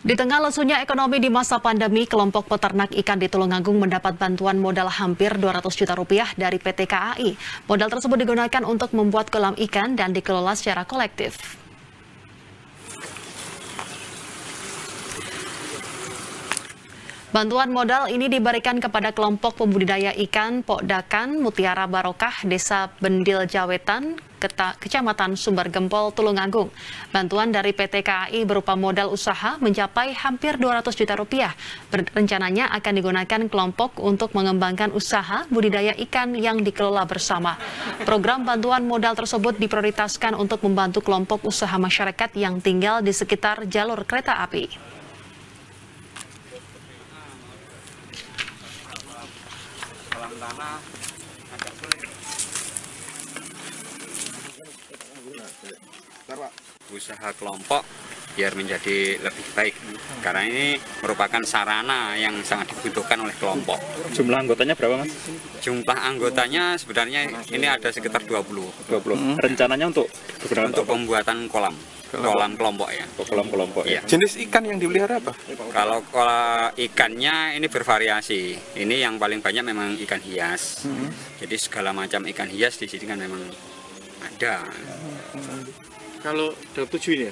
Di tengah lesunya ekonomi di masa pandemi, kelompok peternak ikan di Tulungagung mendapat bantuan modal hampir 200 juta rupiah dari PT KAI. Modal tersebut digunakan untuk membuat kolam ikan dan dikelola secara kolektif. Bantuan modal ini diberikan kepada kelompok pembudidaya ikan Pokdakan Mutiara Barokah Desa Bendil Jawetan, Kecamatan Sumber Gempol, Tulungagung. Bantuan dari PT KAI berupa modal usaha mencapai hampir 200 juta rupiah. Rencananya akan digunakan kelompok untuk mengembangkan usaha budidaya ikan yang dikelola bersama. Program bantuan modal tersebut diprioritaskan untuk membantu kelompok usaha masyarakat yang tinggal di sekitar jalur kereta api. tanah agak sulit. Usaha kelompok biar menjadi lebih baik karena ini merupakan sarana yang sangat dibutuhkan oleh kelompok. Jumlah anggotanya berapa mas? Jumlah anggotanya sebenarnya ini ada sekitar 20 20. Rencananya untuk untuk apa? pembuatan kolam kolam kelompok ya. Untuk kelompok-kelompok ya. Iya. Jenis ikan yang dipelihara apa? Kalau kolam ikannya ini bervariasi. Ini yang paling banyak memang ikan hias. Jadi segala macam ikan hias di sini kan memang ada. Kalau dalam tujuh ini ya?